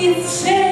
It's sad.